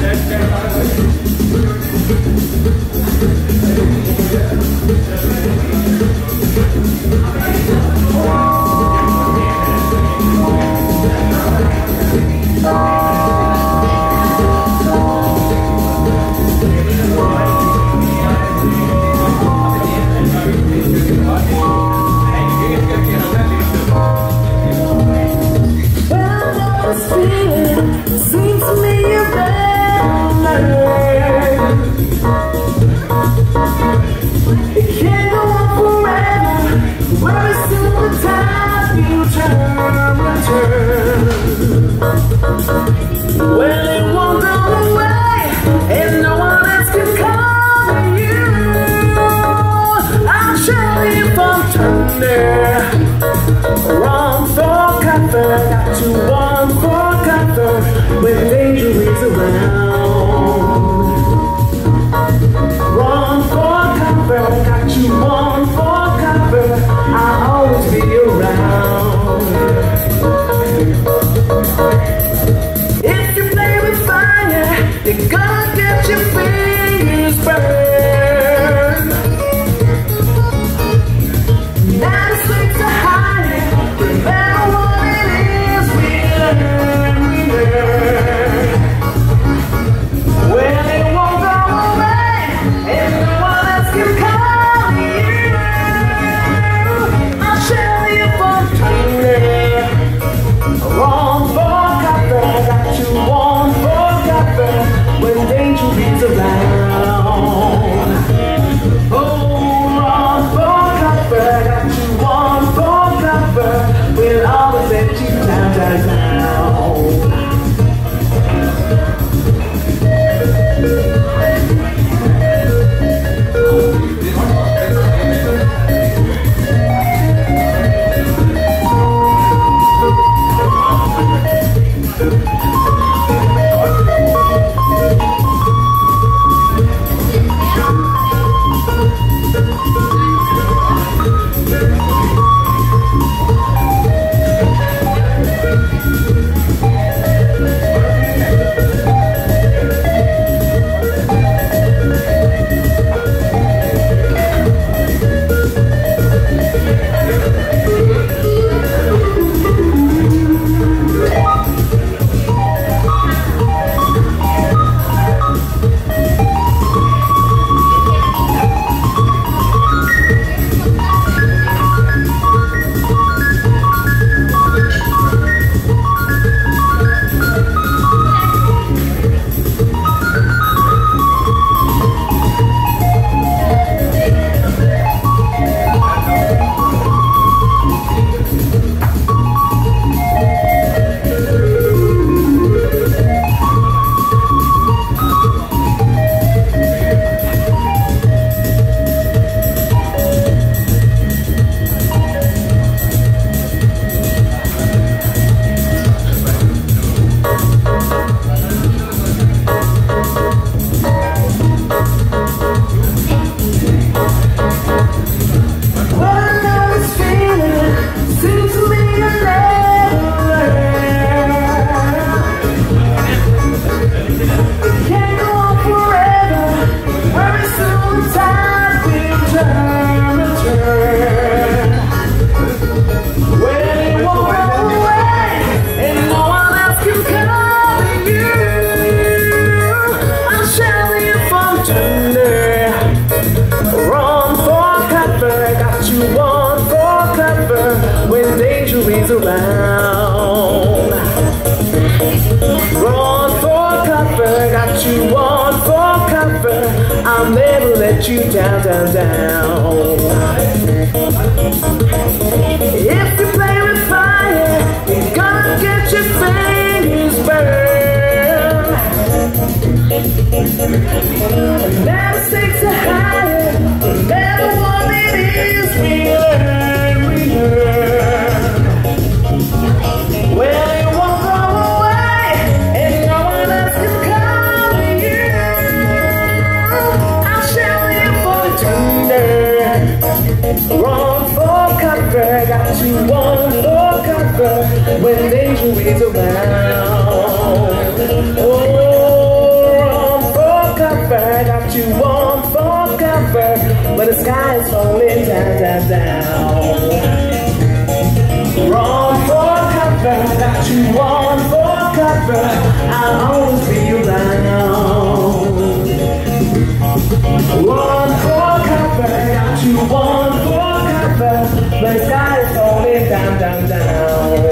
Thank you. Well, you down, down, down. when danger is around. Oh, I'm for comfort, got you on for comfort, but the sky is falling down, down, down. Wrong for comfort, got you on for comfort, I'll always be around. One for comfort, got you one for comfort, but the sky is falling down, down, down.